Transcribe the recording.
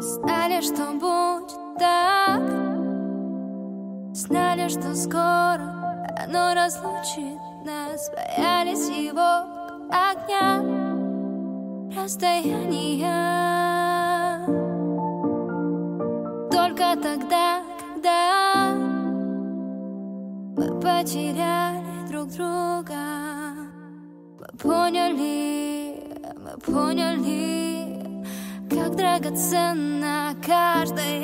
Знали, что будет так. Знали, что скоро оно разлучит нас. Боялись его огня Расстояния. Только тогда, когда Мы потеряли друг друга Мы поняли, мы поняли как драгоценна каждая